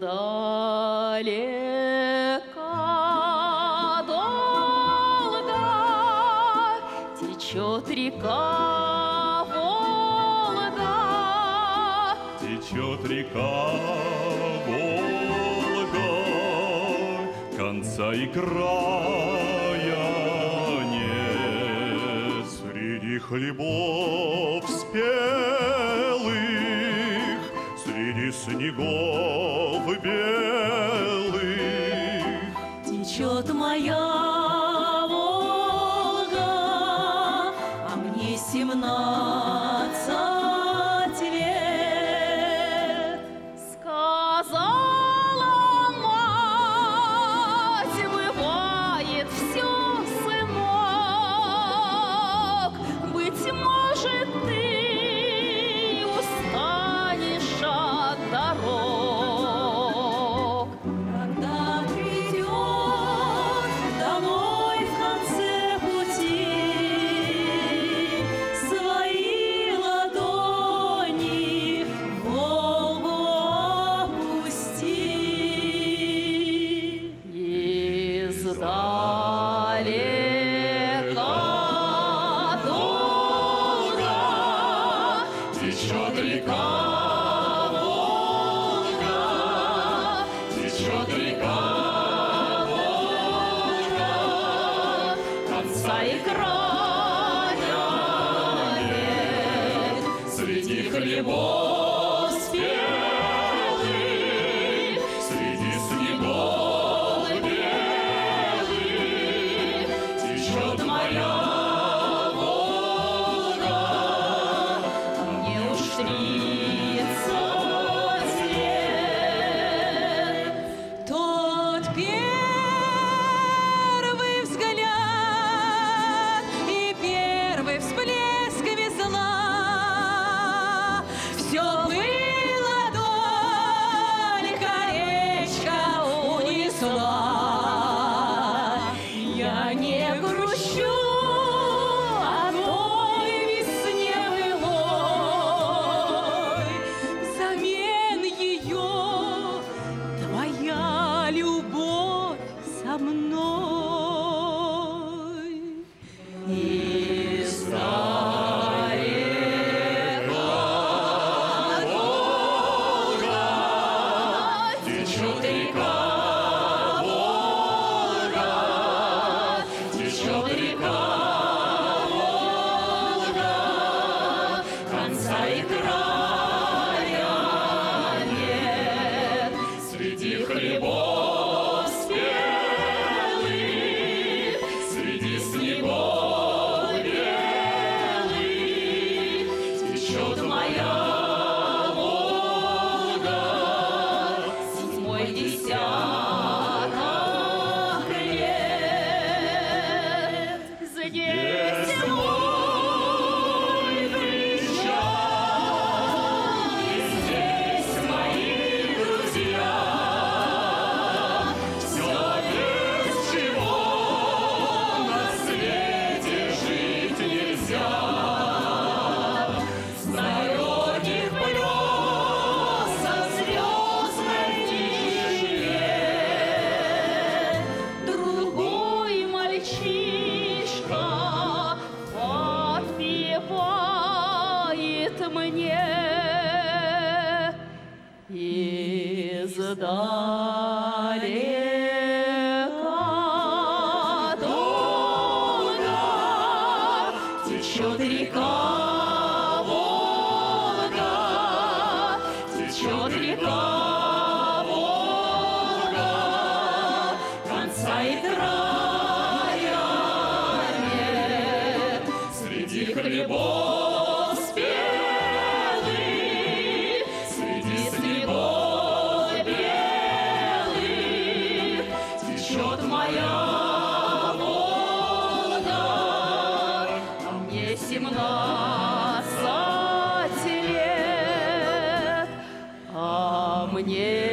издалека долго течет река Волга, течет река Волга, конца и края нет среди хлебов спеть. Среди снегов белых Течет моя Волга, а мне семнадцать. Boy. Чудо 있죠. мне издалека. течет река Волга, течет река Волга, конца и края нет среди хлебов. Вот моя вода, а мне семнадцать лет, а мне